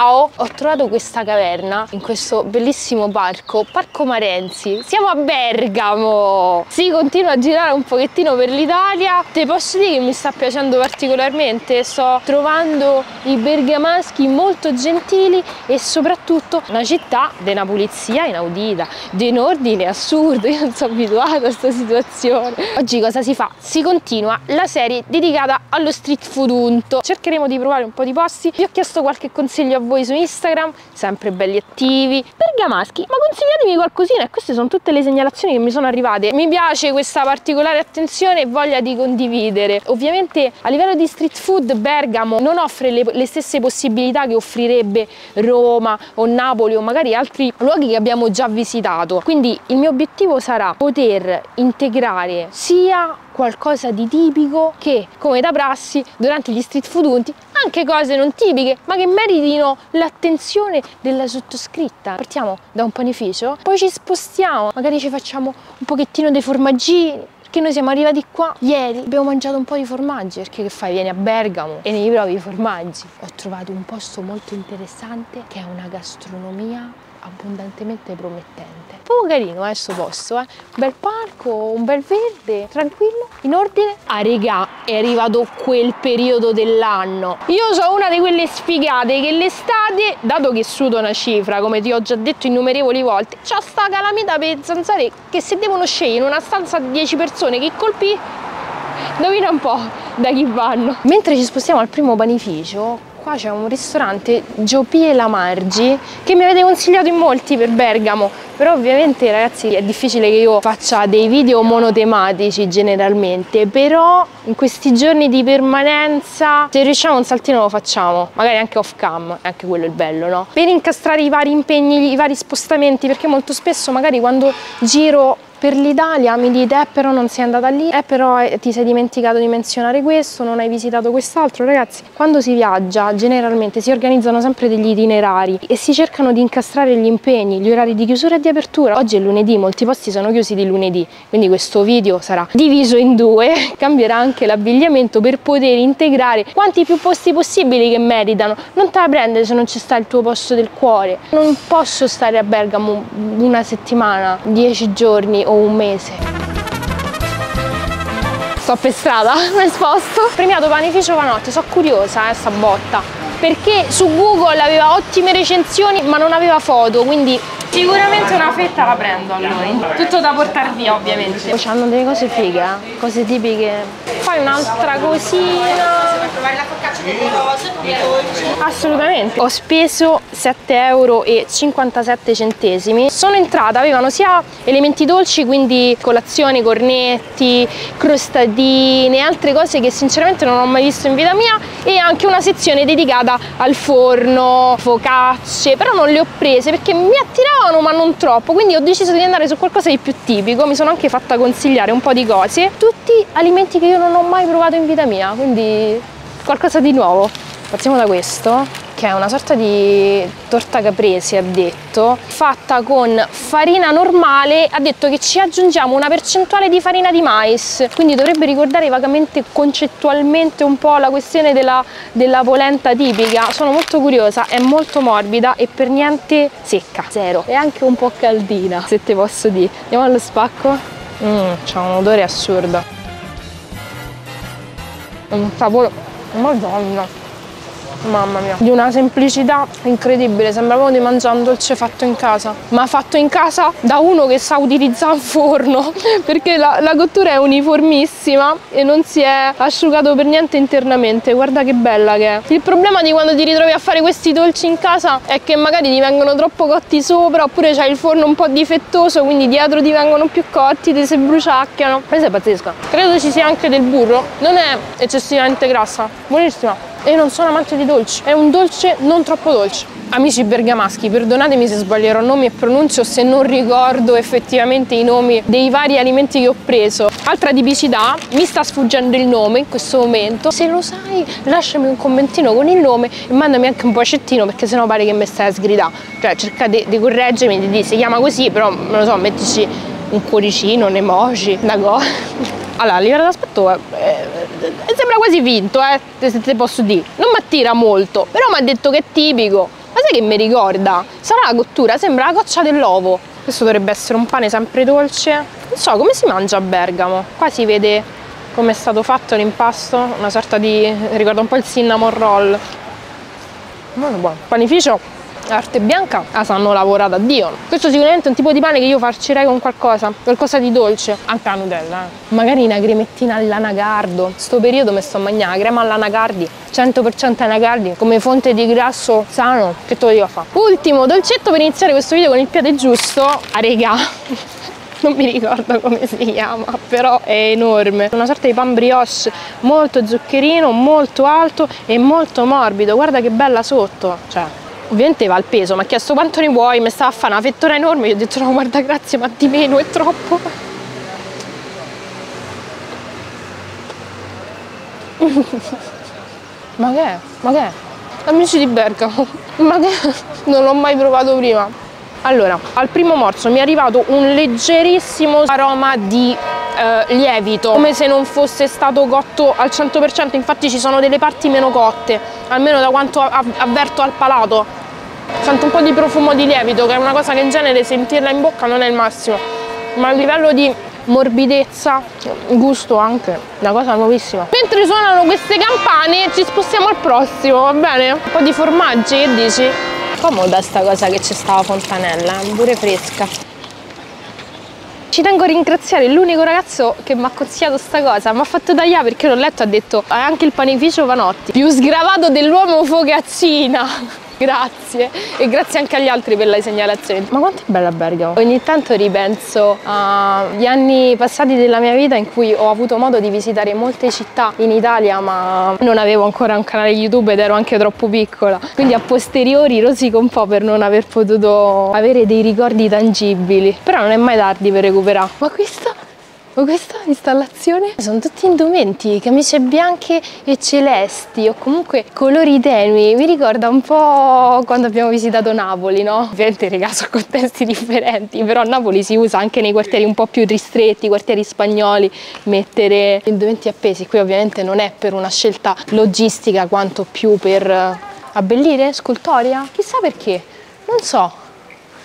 Ciao! Ho trovato questa caverna in questo bellissimo parco, Parco Marenzi. Siamo a Bergamo! Si continua a girare un pochettino per l'Italia. Te posso dire che mi sta piacendo particolarmente. Sto trovando i bergamaschi molto gentili e soprattutto una città di una pulizia inaudita, di un ordine assurdo. Io non sono abituata a questa situazione. Oggi cosa si fa? Si continua la serie dedicata allo street food unto. Cercheremo di provare un po' di posti. Vi ho chiesto qualche consiglio a voi su Instagram, sempre belli attivi. Bergamaschi, ma consigliatemi qualcosina queste sono tutte le segnalazioni che mi sono arrivate. Mi piace questa particolare attenzione e voglia di condividere. Ovviamente a livello di street food Bergamo non offre le, le stesse possibilità che offrirebbe Roma o Napoli o magari altri luoghi che abbiamo già visitato. Quindi il mio obiettivo sarà poter integrare sia qualcosa di tipico che, come da prassi, durante gli street food unti, anche cose non tipiche, ma che meritino l'attenzione della sottoscritta. Partiamo da un panificio, poi ci spostiamo, magari ci facciamo un pochettino dei formaggini, perché noi siamo arrivati qua ieri, abbiamo mangiato un po' di formaggi, perché che fai? Vieni a Bergamo e ne provi i formaggi. Ho trovato un posto molto interessante che è una gastronomia abbondantemente promettente. Proprio carino eh, sto posto, eh. Un bel parco, un bel verde, tranquillo, in ordine. Ah regà, è arrivato quel periodo dell'anno. Io sono una di quelle sfigate che l'estate, dato che sudo una cifra, come ti ho già detto innumerevoli volte, c'ha sta calamita per zanzare che se devono scegliere una stanza di 10 persone che colpì, indovina un po' da chi vanno. Mentre ci spostiamo al primo panificio, qua c'è un ristorante Giopie La Margi che mi avete consigliato in molti per Bergamo. Però ovviamente ragazzi è difficile che io faccia dei video monotematici generalmente. Però in questi giorni di permanenza se riusciamo un saltino lo facciamo. Magari anche off cam anche quello è il bello no? per incastrare i vari impegni i vari spostamenti perché molto spesso magari quando giro per l'Italia mi dite eh però non sei andata lì, eh però eh, ti sei dimenticato di menzionare questo, non hai visitato quest'altro. Ragazzi, quando si viaggia generalmente si organizzano sempre degli itinerari e si cercano di incastrare gli impegni, gli orari di chiusura e di apertura. Oggi è lunedì, molti posti sono chiusi di lunedì, quindi questo video sarà diviso in due, cambierà anche l'abbigliamento per poter integrare quanti più posti possibili che meritano. Non te la prendere se non ci sta il tuo posto del cuore. Non posso stare a Bergamo una settimana, dieci giorni o un mese. Sto per strada, mi sposto. Premiato panificio Panotti, sono curiosa eh, sta botta. Perché su Google aveva ottime recensioni ma non aveva foto, quindi Sicuramente una fetta la prendo allora, tutto da portare via ovviamente. Poi hanno delle cose fighe, eh? cose tipiche. Poi un'altra cosina. Per provare la focaccia con le cose, con i dolci. Assolutamente. Ho speso 7,57 euro Sono entrata, avevano sia elementi dolci, quindi colazioni, cornetti, crostatine, altre cose che sinceramente non ho mai visto in vita mia e anche una sezione dedicata al forno, focacce, però non le ho prese perché mi attirava buono ma non troppo. Quindi ho deciso di andare su qualcosa di più tipico. Mi sono anche fatta consigliare un po' di cose. Tutti alimenti che io non ho mai provato in vita mia quindi qualcosa di nuovo. Partiamo da questo che è una sorta di torta caprese, ha detto, fatta con farina normale, ha detto che ci aggiungiamo una percentuale di farina di mais, quindi dovrebbe ricordare vagamente concettualmente un po' la questione della, della polenta tipica. Sono molto curiosa, è molto morbida e per niente secca, zero. E anche un po' caldina, se te posso dire. Andiamo allo spacco. Mmm, c'ha un odore assurdo. Un sapore... Madonna mamma mia, di una semplicità incredibile, sembrava di mangiare un dolce fatto in casa, ma fatto in casa da uno che sa utilizzare un forno, perché la, la cottura è uniformissima e non si è asciugato per niente internamente, guarda che bella che è. Il problema di quando ti ritrovi a fare questi dolci in casa è che magari ti vengono troppo cotti sopra, oppure c'hai il forno un po' difettoso, quindi dietro ti vengono più cotti, ti si bruciacchiano. Questa è pazzesca. Credo ci sia anche del burro, non è eccessivamente grassa, buonissima e non sono amante di dolci, è un dolce non troppo dolce. Amici bergamaschi, perdonatemi se sbaglierò nomi e pronunce o se non ricordo effettivamente i nomi dei vari alimenti che ho preso. Altra tipicità, mi sta sfuggendo il nome in questo momento. Se lo sai, lasciami un commentino con il nome e mandami anche un pocettino perché sennò pare che mi stai a sgridare. Cioè cerca di, correggermi, di dire si chiama così, però non lo so, mettici un cuoricino, un emoji, una cosa. Allora, a livello d'aspetto eh, eh, sembra quasi vinto, eh, se te posso dire. Non mi attira molto, però mi ha detto che è tipico. sai che mi ricorda? Sarà la cottura, sembra la goccia dell'uovo. Questo dovrebbe essere un pane sempre dolce. Non so, come si mangia a Bergamo? Qua si vede come è stato fatto l'impasto, una sorta di... ricorda un po' il cinnamon roll. Buono, buono. Panificio arte bianca la sanno lavorare a Dio. Questo sicuramente è un tipo di pane che io farcirei con qualcosa, qualcosa di dolce, anche la Nutella. Eh. Magari una cremettina all'anacardo. Sto periodo mi sto mangiando la crema all'anacardi, 100% anacardi, come fonte di grasso sano, che te lo devo fare. Ultimo dolcetto per iniziare questo video con il piede giusto, a regà. non mi ricordo come si chiama, però è enorme. Una sorta di pan brioche molto zuccherino, molto alto e molto morbido. Guarda che bella sotto, cioè ovviamente va al peso, mi ha chiesto quanto ne vuoi, mi stava a fare una fettura enorme, io ho detto no guarda grazie ma di meno è troppo. ma che è? Ma che è? Amici di Bergamo, ma che è? Non l'ho mai provato prima. Allora, al primo morso mi è arrivato un leggerissimo aroma di eh, lievito, come se non fosse stato cotto al 100%, infatti ci sono delle parti meno cotte, almeno da quanto avverto al palato. Sento un po' di profumo di lievito, che è una cosa che in genere sentirla in bocca non è il massimo, ma a livello di morbidezza, gusto anche, una cosa nuovissima. Mentre suonano queste campane ci spostiamo al prossimo, va bene? Un po' di formaggi, che dici? Comoda sta cosa che c'è stava fontanella, pure fresca. Ci tengo a ringraziare l'unico ragazzo che mi ha consigliato sta cosa, mi ha fatto tagliare perché l'ho letto e ha detto anche il panificio Vanotti, più sgravato dell'uomo focaccina. Grazie e grazie anche agli altri per la segnalazione. Ma quanto è bella Bergamo! Ogni tanto ripenso agli anni passati della mia vita in cui ho avuto modo di visitare molte città in Italia ma non avevo ancora un canale YouTube ed ero anche troppo piccola. Quindi a posteriori rosico un po' per non aver potuto avere dei ricordi tangibili. Però non è mai tardi per recuperare. Ma questa ma questa installazione sono tutti indumenti, camicie bianche e celesti o comunque colori tenui. Mi ricorda un po' quando abbiamo visitato Napoli, no? Ovviamente, raga, sono contesti differenti, però a Napoli si usa anche nei quartieri un po' più ristretti, quartieri spagnoli, mettere indumenti appesi. Qui ovviamente non è per una scelta logistica quanto più per abbellire, scultoria. Chissà perché, non so.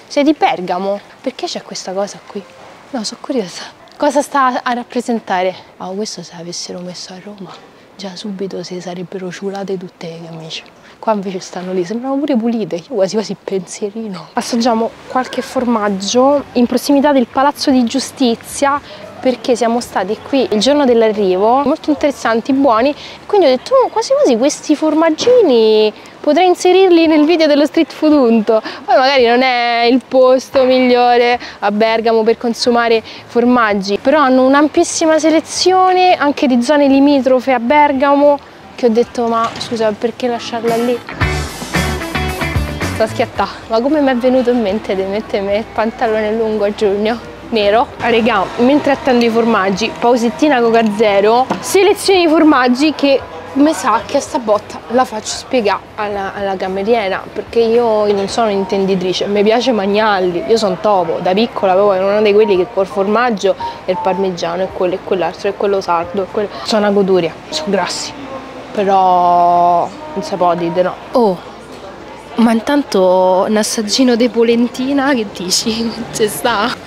Sei di Bergamo? Perché c'è questa cosa qui? No, sono curiosa. Cosa sta a rappresentare? Oh, questo se avessero messo a Roma, già subito si sarebbero ciulate tutte le camicie. Qua invece stanno lì, sembrano pure pulite, io quasi quasi pensierino. Assaggiamo qualche formaggio in prossimità del Palazzo di Giustizia perché siamo stati qui il giorno dell'arrivo, molto interessanti, buoni, quindi ho detto oh, quasi quasi questi formaggini potrei inserirli nel video dello street food unto. Poi magari non è il posto migliore a Bergamo per consumare formaggi, però hanno un'ampissima selezione anche di zone limitrofe a Bergamo che ho detto ma scusa perché lasciarla lì? Sta schiattata, ma come mi è venuto in mente di mettermi il pantalone lungo a giugno? nero ah, regà mentre attendo i formaggi pausettina coca zero selezione di formaggi che mi sa che sta botta la faccio spiegare alla, alla cameriera perché io non sono intenditrice, mi piace mangiarli, io sono topo, da piccola avevo uno di quelli che col formaggio e il parmigiano e quello e quell'altro e quello sardo e quello. sono una goduria, sono grassi, però non si può dire no. Oh, ma intanto un assaggino di polentina che dici? C'è sta?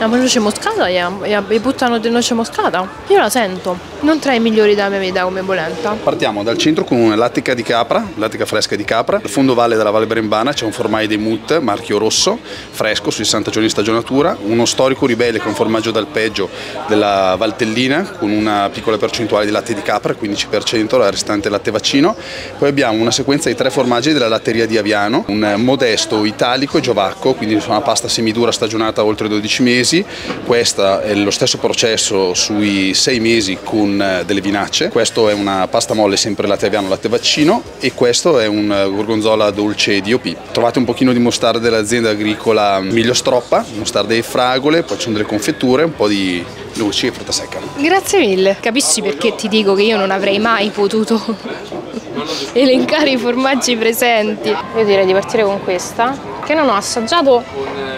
La noce moscata e buttano di noce moscata? Io la sento, non tra i migliori della mia vita come polenta. Partiamo dal centro con una lattica di capra, lattica fresca di capra. Al fondo valle della Valle Brembana c'è un formaggio dei Mut, marchio rosso, fresco, sui 60 giorni di stagionatura. Uno storico ribelle con formaggio d'alpeggio della Valtellina, con una piccola percentuale di latte di capra, 15%, la restante latte vaccino. Poi abbiamo una sequenza di tre formaggi della latteria di Aviano, un modesto italico e giovacco, quindi una pasta semidura stagionata oltre 12 mesi mesi, questo è lo stesso processo sui sei mesi con eh, delle vinacce, questo è una pasta molle sempre latte aviano latte vaccino e questo è un eh, gorgonzola dolce DOP. Trovate un pochino di mostarda dell'azienda agricola Miglio Stroppa, mostarda e fragole, poi ci sono delle confetture, un po' di luci e frutta secca. Grazie mille, capisci perché ti dico che io non avrei mai potuto elencare i formaggi presenti. Io direi di partire con questa, che non ho assaggiato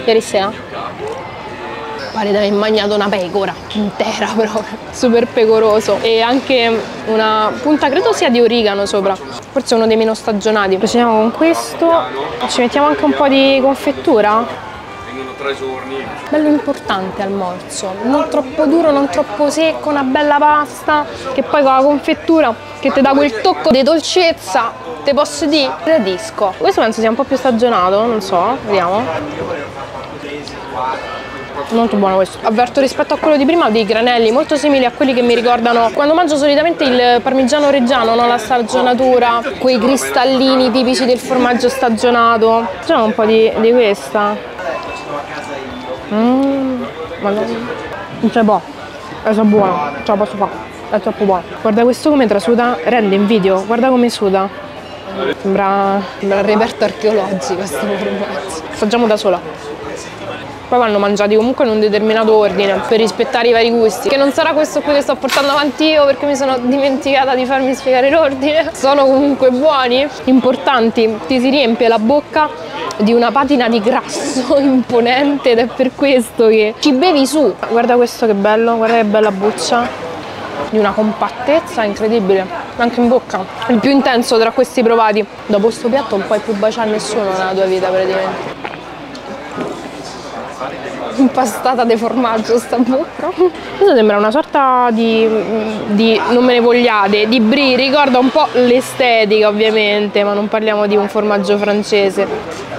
ieri sera pare di aver mangiato una pecora intera proprio, super pecoroso e anche una punta credo sia di origano sopra, forse uno dei meno stagionati. Cuciniamo con questo, ci mettiamo anche un po' di confettura. Vengono tre giorni. Bello importante al morso, non troppo duro, non troppo secco, una bella pasta che poi con la confettura che ti dà quel tocco di dolcezza, te posso dire, gradisco. Questo penso sia un po' più stagionato, non so, vediamo. Molto buono questo. Avverto rispetto a quello di prima dei granelli molto simili a quelli che mi ricordano quando mangio solitamente il parmigiano reggiano, no? la stagionatura, quei cristallini tipici del formaggio stagionato. Facciamo un po' di, di questa. Mmm. Non c'è boh, è buono, ce la posso fare, è troppo buono. Guarda questo come trasuda, rende in video, guarda come suda. Sembra, sembra un reperto archeologico questo formaggio. Assaggiamo da sola poi vanno mangiati comunque in un determinato ordine per rispettare i vari gusti. Che non sarà questo qui che sto portando avanti io perché mi sono dimenticata di farmi spiegare l'ordine. Sono comunque buoni importanti. Ti si riempie la bocca di una patina di grasso imponente ed è per questo che ci bevi su. Guarda questo che bello guarda che bella buccia di una compattezza incredibile anche in bocca. Il più intenso tra questi provati. Dopo sto piatto non puoi più baciare nessuno nella tua vita praticamente impastata di formaggio sta bocca. Questo sembra una sorta di, di, non me ne vogliate, di brie, ricorda un po' l'estetica ovviamente, ma non parliamo di un formaggio francese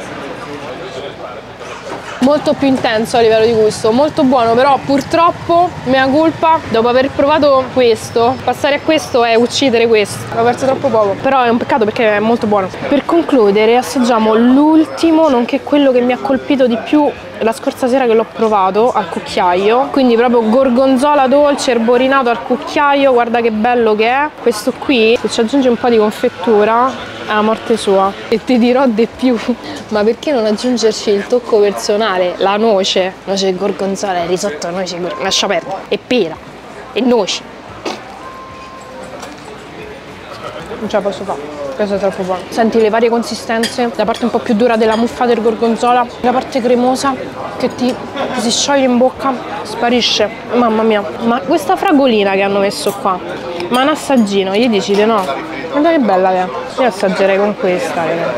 molto più intenso a livello di gusto, molto buono, però purtroppo, mea culpa, dopo aver provato questo, passare a questo è uccidere questo. Ho perso troppo poco, però è un peccato perché è molto buono. Per concludere assaggiamo l'ultimo, nonché quello che mi ha colpito di più la scorsa sera che l'ho provato al cucchiaio quindi proprio gorgonzola dolce erborinato al cucchiaio guarda che bello che è questo qui se ci aggiunge un po' di confettura è la morte sua e ti dirò di più ma perché non aggiungerci il tocco personale la noce noce gorgonzola risotto noce gorgonzola lascia perdere e pera e noci non ce la posso fare questo è troppo buono. Senti le varie consistenze, la parte un po' più dura della muffa del gorgonzola, la parte cremosa che ti si scioglie in bocca, sparisce. Mamma mia, ma questa fragolina che hanno messo qua, ma un assaggino, gli dici di no? Guarda che bella che è. Io assaggerei con questa, raga.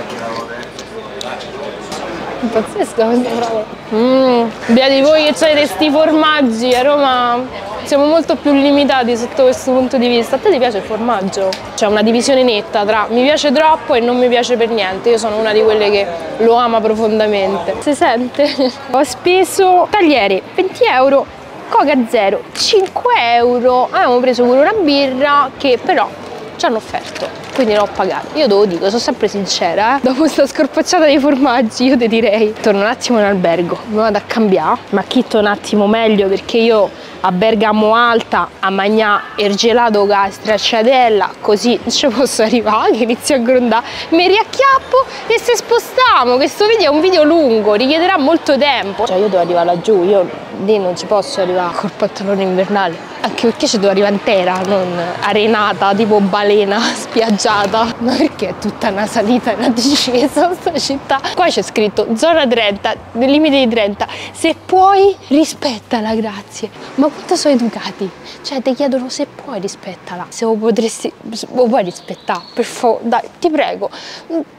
Pazzesca questa fragola. Mmm, beati voi che avete sti formaggi a Roma siamo molto più limitati sotto questo punto di vista. A te ti piace il formaggio? C'è una divisione netta tra mi piace troppo e non mi piace per niente. Io sono una di quelle che lo ama profondamente. Si sente? Ho speso taglieri 20 euro, Coca zero 5 euro. Abbiamo preso pure una birra che però ci hanno offerto quindi l'ho pagato. Io te lo dico sono sempre sincera eh? dopo questa scorpacciata dei formaggi io ti direi torno un attimo in albergo mi vado a cambiare. Ma chitto un attimo meglio perché io a Bergamo Alta a mangiare il gelato con la stracciatella così non ci posso arrivare che inizio a grondare. Mi riacchiappo e se spostiamo questo video è un video lungo richiederà molto tempo. Cioè io devo arrivare laggiù io lì non ci posso arrivare. Col pantalone invernale anche perché ci devo arrivare intera non arenata tipo balena spiaggiata ma perché è tutta una salita e una discesa questa città qua c'è scritto zona 30 nel limite di 30 se puoi rispettala grazie ma quanto sono educati? Cioè, ti chiedono se puoi rispettala, se lo potresti, lo puoi rispettare, per favore, dai, ti prego,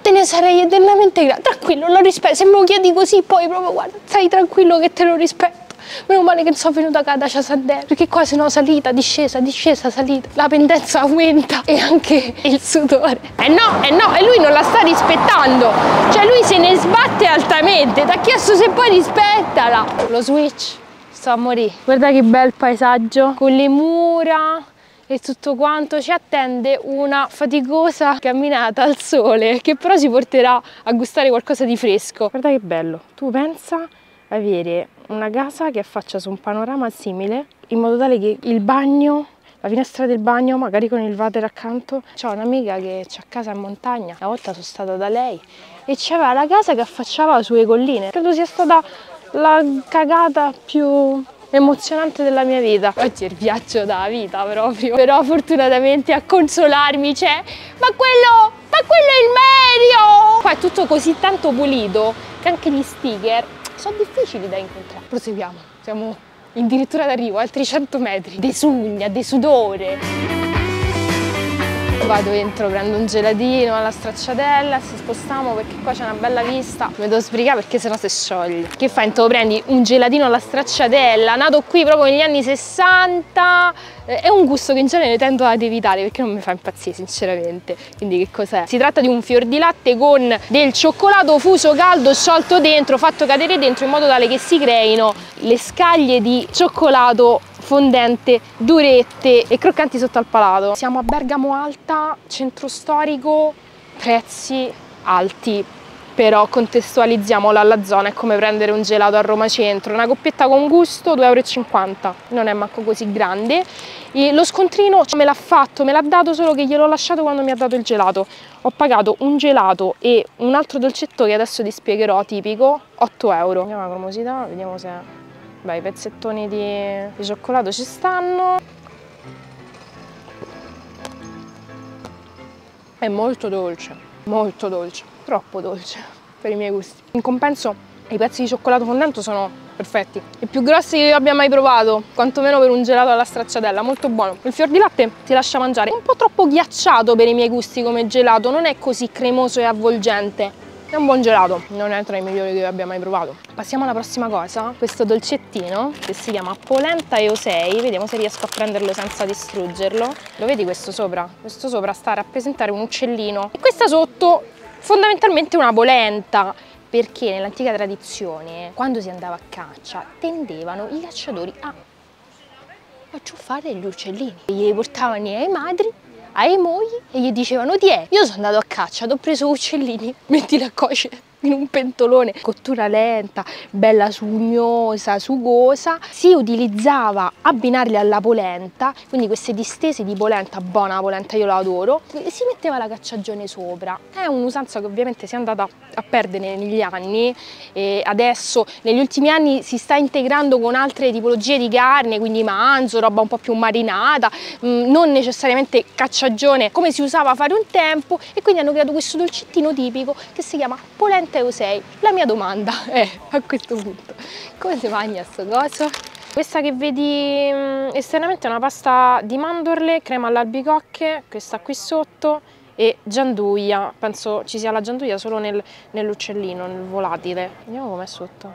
te ne sarei eternamente grata. Tranquillo, lo rispetto, se me lo chiedi così, poi proprio, guarda, stai tranquillo che te lo rispetto. Meno male che non sono venuta a da Ciasandero, perché qua se no salita, discesa, discesa, salita, la pendenza aumenta e anche il sudore. Eh no, eh no, e lui non la sta rispettando, cioè lui se ne sbatte altamente, ti ha chiesto se poi rispettala. Lo switch sto a morire. Guarda che bel paesaggio con le mura e tutto quanto ci attende una faticosa camminata al sole che però ci porterà a gustare qualcosa di fresco. Guarda che bello, tu pensa avere una casa che affaccia su un panorama simile in modo tale che il bagno la finestra del bagno, magari con il water accanto. C'ho un'amica che c'ha casa in montagna, una volta sono stata da lei e c'aveva la casa che affacciava sulle colline. Credo sia stata la cagata più emozionante della mia vita. Oggi è il viaggio della vita proprio. Però fortunatamente a consolarmi c'è ma quello, ma quello è il medio! Qua è tutto così tanto pulito che anche gli sticker sono difficili da incontrare. Proseguiamo, siamo addirittura d'arrivo, altri 100 metri, de sugna, de sudore. Vado dentro, prendo un gelatino alla stracciatella, ci spostiamo perché qua c'è una bella vista. Mi devo sbrigare perché sennò si scioglie. Che fai? Lo prendi un gelatino alla stracciatella, nato qui proprio negli anni 60. Eh, è un gusto che in genere tendo ad evitare perché non mi fa impazzire sinceramente. Quindi che cos'è? Si tratta di un fior di latte con del cioccolato fuso caldo sciolto dentro, fatto cadere dentro in modo tale che si creino le scaglie di cioccolato fondente, durette e croccanti sotto al palato. Siamo a Bergamo Alta, centro storico, prezzi alti. Però contestualizziamolo alla zona, è come prendere un gelato a Roma Centro, una coppietta con gusto 2,50 euro, non è manco così grande. E lo scontrino me l'ha fatto, me l'ha dato solo che gliel'ho lasciato quando mi ha dato il gelato. Ho pagato un gelato e un altro dolcetto che adesso ti spiegherò, tipico, 8 euro. Andiamo alla cromosità, vediamo se Beh, i pezzettoni di, di cioccolato ci stanno. È molto dolce, molto dolce, troppo dolce per i miei gusti. In compenso i pezzi di cioccolato fondente sono perfetti, i più grossi che io abbia mai provato, quantomeno per un gelato alla stracciatella, molto buono. Il fior di latte ti lascia mangiare, un po' troppo ghiacciato per i miei gusti come gelato, non è così cremoso e avvolgente. È un buon gelato, non è tra i migliori che abbia mai provato. Passiamo alla prossima cosa, questo dolcettino che si chiama polenta e osei, vediamo se riesco a prenderlo senza distruggerlo. Lo vedi questo sopra? Questo sopra sta a rappresentare un uccellino e questa sotto fondamentalmente una polenta perché nell'antica tradizione quando si andava a caccia tendevano i cacciatori a acciuffare gli uccellini. Gli portavano ai madri ai mogli e gli dicevano ti è, io sono andato a caccia, ti ho preso uccellini, mettili a cuocere in un pentolone, cottura lenta, bella sugnosa, sugosa, si utilizzava abbinarli alla polenta, quindi queste distese di polenta, buona polenta, io la adoro, si metteva la cacciagione sopra. È un'usanza che ovviamente si è andata a perdere negli anni e adesso negli ultimi anni si sta integrando con altre tipologie di carne, quindi manzo, roba un po' più marinata, mm, non necessariamente cacciagione come si usava a fare un tempo e quindi hanno creato questo dolcettino tipico che si chiama polenta Eusei. La mia domanda è a questo punto, come si mangia sto coso? Questa che vedi mm, esternamente è una pasta di mandorle, crema all'albicocche, questa qui sotto e gianduia, penso ci sia la gianduia solo nel, nell'uccellino, nel volatile. Vediamo com'è sotto.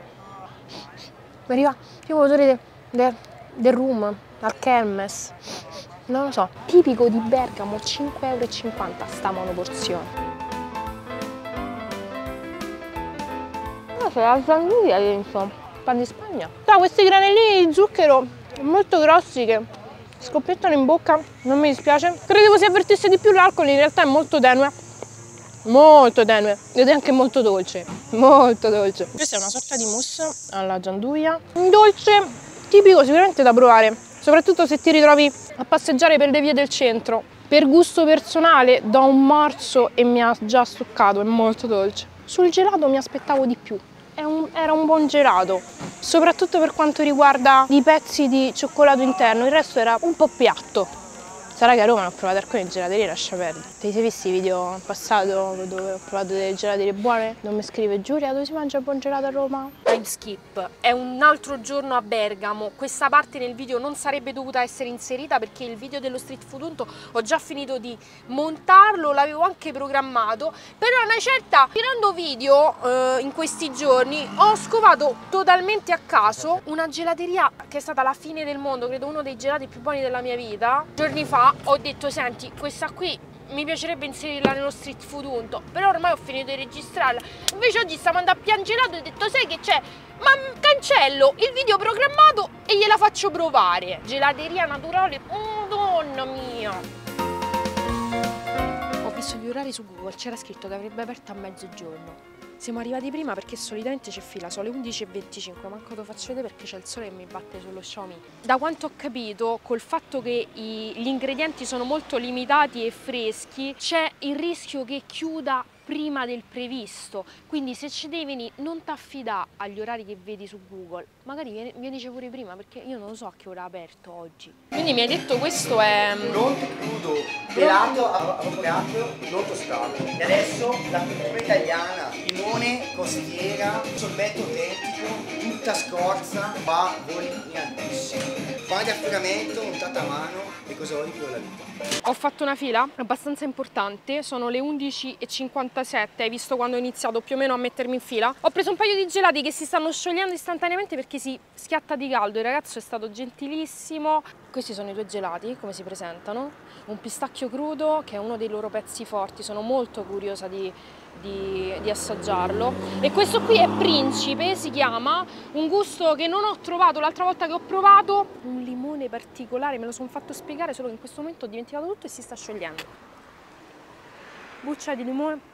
Mi arriva più odore del de, de rum, al kermes, non lo so. Tipico di Bergamo, 5,50 euro sta monoporzione. C'è la sanduia dentro, pan di Spagna. Ha questi granellini di zucchero molto grossi che scoppiettano in bocca, non mi dispiace. Credevo si avvertisse di più l'alcol, in realtà è molto tenue. Molto tenue ed è anche molto dolce, molto dolce. Questa è una sorta di mousse alla gianduia, un dolce tipico sicuramente da provare, soprattutto se ti ritrovi a passeggiare per le vie del centro. Per gusto personale do un morso e mi ha già stuccato, è molto dolce. Sul gelato mi aspettavo di più, un, era un buon gelato, soprattutto per quanto riguarda i pezzi di cioccolato interno, il resto era un po' piatto. Sarà che a Roma ho provato alcune gelaterie, lascia perdere. Ti sei visti i video in passato dove ho provato delle gelaterie buone? Non mi scrive Giulia dove si mangia buon gelato a Roma? Time skip, è un altro giorno a Bergamo. Questa parte nel video non sarebbe dovuta essere inserita perché il video dello street food unto ho già finito di montarlo, l'avevo anche programmato. Però una certa, tirando video eh, in questi giorni, ho scovato totalmente a caso una gelateria che è stata la fine del mondo, credo uno dei gelati più buoni della mia vita. Giorni fa ho detto senti questa qui mi piacerebbe inserirla nello street food unto però ormai ho finito di registrarla. Invece oggi stiamo andando a piangelato e ho detto sai che c'è? Ma cancello il video programmato e gliela faccio provare. Gelateria naturale oh donna mia. Ho visto gli orari su google c'era scritto che avrebbe aperto a mezzogiorno siamo arrivati prima perché solitamente c'è fila, sono le 11.25, manco lo faccio vedere perché c'è il sole che mi batte sullo Xiaomi. Da quanto ho capito, col fatto che i, gli ingredienti sono molto limitati e freschi, c'è il rischio che chiuda prima del previsto, quindi se ci devi venire non ti affida agli orari che vedi su Google, magari vieni, vienici pure prima perché io non lo so a che ora è aperto oggi. Quindi mi hai detto questo è... Pronto crudo, pelato, avvocato, non tostato. E adesso la cultura italiana, limone, costiera, sorbetto autentico, tutta scorza, fa voli in altissimo. Pane di affogamento, untata a mano e cosa di più della vita. Ho fatto una fila abbastanza importante, sono le 11.57, hai visto quando ho iniziato più o meno a mettermi in fila. Ho preso un paio di gelati che si stanno sciogliendo istantaneamente perché si schiatta di caldo, il ragazzo è stato gentilissimo. Questi sono i due gelati, come si presentano. Un pistacchio crudo che è uno dei loro pezzi forti, sono molto curiosa di, di, di, assaggiarlo e questo qui è principe si chiama un gusto che non ho trovato l'altra volta che ho provato un limone particolare me lo sono fatto spiegare solo che in questo momento ho dimenticato tutto e si sta sciogliendo buccia di limone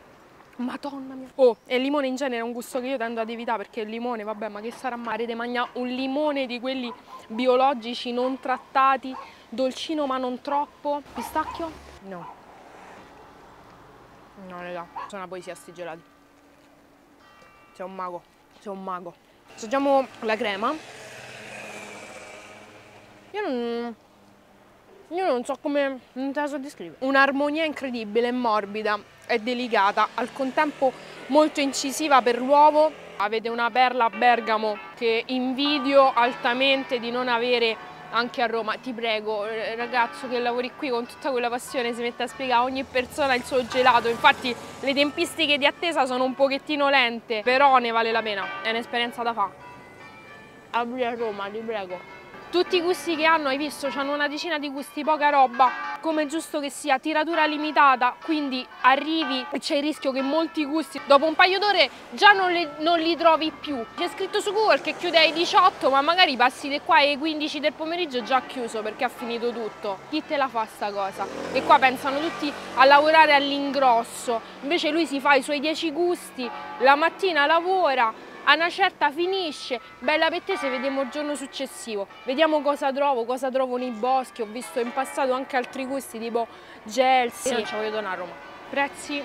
Madonna mia. Oh, e il limone in genere è un gusto che io tendo ad evitare perché il limone, vabbè, ma che sarà mai? Avete mangia un limone di quelli biologici non trattati, dolcino ma non troppo. Pistacchio? No. No, raga, sono una poesia sti gelati. Sei un mago, sei un mago. Assaggiamo la crema. Io non... Io non so come... non te la so descrivere. Un'armonia incredibile, morbida e delicata, al contempo molto incisiva per l'uovo. Avete una perla a Bergamo che invidio altamente di non avere anche a Roma. Ti prego, ragazzo che lavori qui con tutta quella passione, si mette a spiegare a ogni persona il suo gelato. Infatti le tempistiche di attesa sono un pochettino lente, però ne vale la pena, è un'esperienza da fare. Apri a Roma, ti prego. Tutti i gusti che hanno, hai visto, hanno una decina di gusti, poca roba, come giusto che sia, tiratura limitata, quindi arrivi e c'è il rischio che molti gusti dopo un paio d'ore già non, le, non, li trovi più. C'è scritto su Google che chiude ai 18, ma magari passi di qua ai 15 del pomeriggio già chiuso perché ha finito tutto. Chi te la fa sta cosa? E qua pensano tutti a lavorare all'ingrosso, invece lui si fa i suoi 10 gusti, la mattina lavora, a una certa finisce, bella per te se vediamo il giorno successivo, vediamo cosa trovo, cosa trovo nei boschi, ho visto in passato anche altri gusti tipo gelsi, io non ci voglio donare a Roma. Prezzi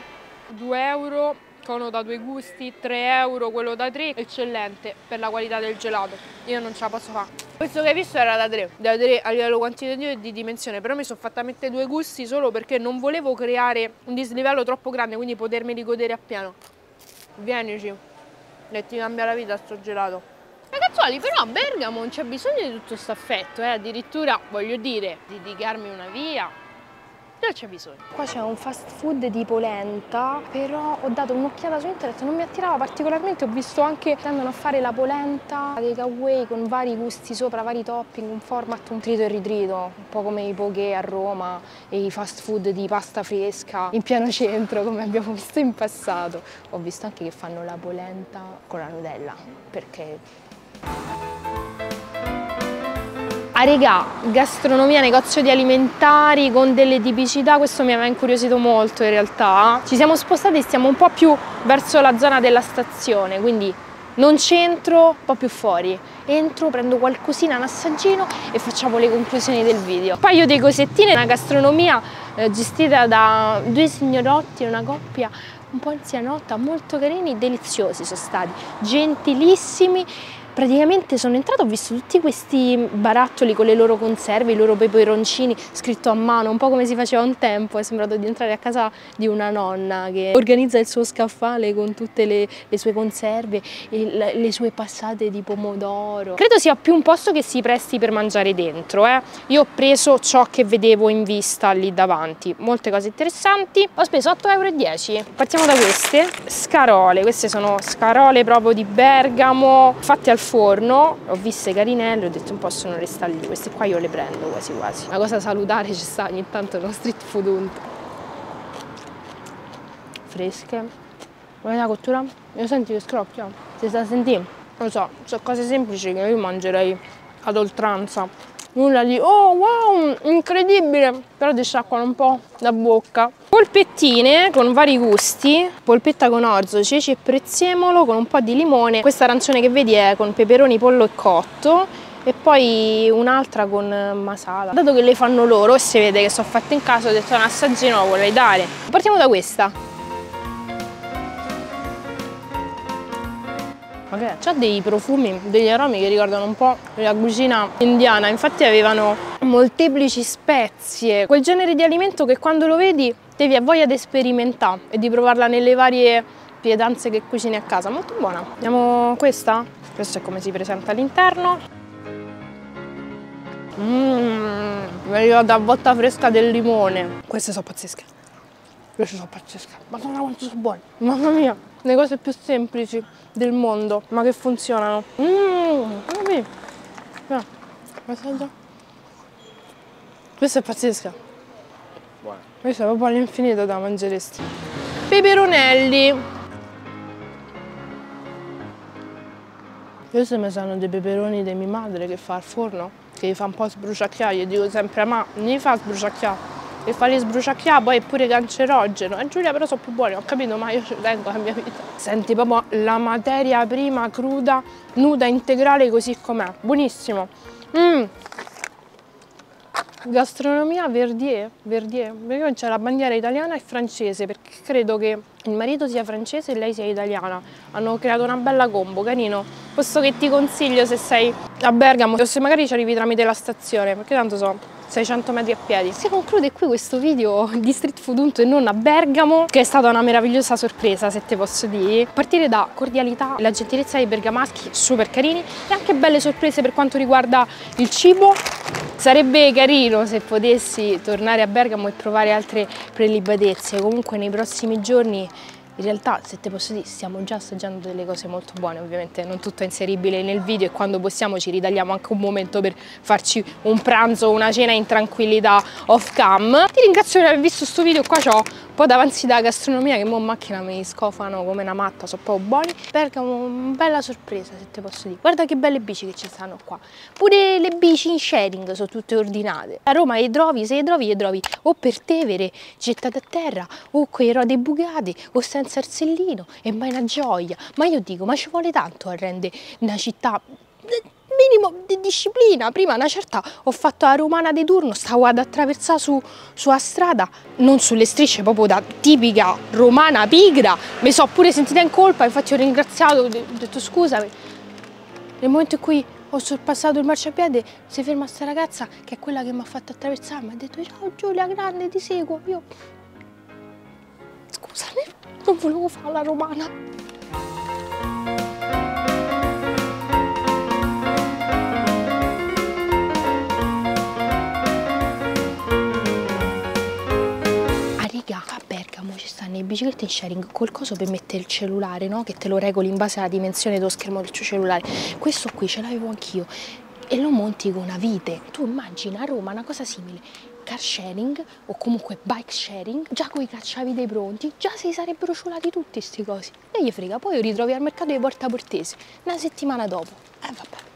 2 euro, cono da due gusti, 3 euro, quello da 3, eccellente per la qualità del gelato, io non ce la posso fare. Questo che hai visto era da 3, da 3 a livello quantitativo e di dimensione, però mi sono fatta mettere due gusti solo perché non volevo creare un dislivello troppo grande, quindi potermi godere appieno. Vienici e ti cambia la vita sto gelato. Ragazzuoli, però a Bergamo non c'è bisogno di tutto questo affetto, eh? addirittura voglio dire, dedicarmi una via, non c'è bisogno. Qua c'è un fast food di polenta, però ho dato un'occhiata su internet, non mi attirava particolarmente, ho visto anche che tendono a fare la polenta dei takeaway con vari gusti sopra, vari topping, un format un trito e ritrito, un po' come i poké a Roma e i fast food di pasta fresca in pieno centro come abbiamo visto in passato. Ho visto anche che fanno la polenta con la Nutella, perché Ah regà, gastronomia, negozio di alimentari con delle tipicità, questo mi aveva incuriosito molto in realtà. Ci siamo spostati e stiamo un po' più verso la zona della stazione, quindi non centro, un po' più fuori. Entro, prendo qualcosina, un assaggino e facciamo le conclusioni del video. Un paio di cosettine, una gastronomia eh, gestita da due signorotti, una coppia un po' anzianotta, molto carini, deliziosi sono stati, gentilissimi praticamente sono entrata ho visto tutti questi barattoli con le loro conserve, i loro peperoncini scritto a mano, un po' come si faceva un tempo, è sembrato di entrare a casa di una nonna che organizza il suo scaffale con tutte le, le sue conserve e le, sue passate di pomodoro. Credo sia più un posto che si presti per mangiare dentro, eh. Io ho preso ciò che vedevo in vista lì davanti, molte cose interessanti. Ho speso 8,10 euro. Partiamo da queste, scarole, queste sono scarole proprio di Bergamo, fatte al forno, ho viste carinelle, ho detto un po' sono restare lì, queste qua io le prendo quasi quasi. Una cosa salutare ci sta ogni tanto uno street food unto. Fresche. Guarda la cottura? Io senti che scrocchia? Si sta? Non lo so, sono cose semplici che io mangerei ad oltranza nulla di oh wow incredibile però ti sciacquano un po' la bocca. Polpettine con vari gusti polpetta con orzo, ceci e prezzemolo con un po' di limone. Questa arancione che vedi è con peperoni, pollo e cotto. E poi un'altra con masala. Dato che le fanno loro e si vede che sono fatte in casa ho detto un assaggino lo vorrei dare partiamo da questa Ma che è? C'ha dei profumi, degli aromi che ricordano un po' la cucina indiana, infatti avevano molteplici spezie, quel genere di alimento che quando lo vedi devi avere voglia di sperimentare e di provarla nelle varie pietanze che cucini a casa, molto buona. Andiamo questa? Questo è come si presenta all'interno. Mmm, mi da botta fresca del limone. Queste sono pazzesche. Queste sono pazzesche. Ma quanto sono buone. Mamma mia, le cose più semplici del mondo, ma che funzionano. Mmm, ah, questa è pazzesca. Buona. Questa è proprio all'infinito da mangeresti. Peperonelli. Questi mi sanno dei peperoni di mia madre che fa al forno, che li fa un po' sbruciacchiare, gli dico sempre ma non li fa sbruciacchiare, e farli sbruciacchiare poi è pure cancerogeno. E Giulia però sono più buoni, ho capito, ma io ci tengo la mia vita. Senti proprio la materia prima cruda, nuda, integrale così com'è. Buonissimo. Mmm. Gastronomia Verdier, Verdier, perché c'è la bandiera italiana e francese, perché credo che il marito sia francese e lei sia italiana. Hanno creato una bella combo, carino. Questo che ti consiglio se sei a Bergamo o se magari ci arrivi tramite la stazione, perché tanto so 600 metri a piedi. Si conclude qui questo video di street food unto e non a Bergamo, che è stata una meravigliosa sorpresa, se te posso dire. A partire da cordialità, la gentilezza dei bergamaschi, super carini, e anche belle sorprese per quanto riguarda il cibo. Sarebbe carino se potessi tornare a Bergamo e provare altre prelibatezze, comunque nei prossimi giorni in realtà, se te posso dire, stiamo già assaggiando delle cose molto buone, ovviamente non tutto è inseribile nel video e quando possiamo ci ritagliamo anche un momento per farci un pranzo o una cena in tranquillità off cam. Ti ringrazio per aver visto questo video, qua c'ho un po' davanti da gastronomia che mo in macchina mi scofano come una matta, sono proprio buoni. Bergamo, una bella sorpresa se te posso dire. Guarda che belle bici che ci stanno qua. Pure le bici in sharing sono tutte ordinate. A Roma le trovi, se le trovi le trovi o per Tevere, gettate a terra, o con i rode bucate, o senza il sellino, e mai una gioia. Ma io dico, ma ci vuole tanto a rendere una città minimo di disciplina. Prima una certa ho fatto la romana di turno, stavo ad attraversare su, sulla strada, non sulle strisce, proprio da tipica romana pigra. Mi sono pure sentita in colpa, infatti ho ringraziato, ho detto scusami. Nel momento in cui ho sorpassato il marciapiede si ferma sta ragazza che è quella che mi ha fatto attraversare, mi ha detto ciao Giulia, grande, ti seguo. Io, scusami, non volevo fare la romana. Ci stanno i biciclette in sharing col coso per mettere il cellulare, no? Che te lo regoli in base alla dimensione dello schermo del tuo cellulare. Questo qui ce l'avevo anch'io e lo monti con una vite. Tu immagina a Roma una cosa simile, car sharing o comunque bike sharing, già con i cacciavite pronti, già si sarebbero ciulati tutti questi cosi. E gli frega, poi lo ritrovi al mercato di Porta Portese, una settimana dopo. E eh, vabbè.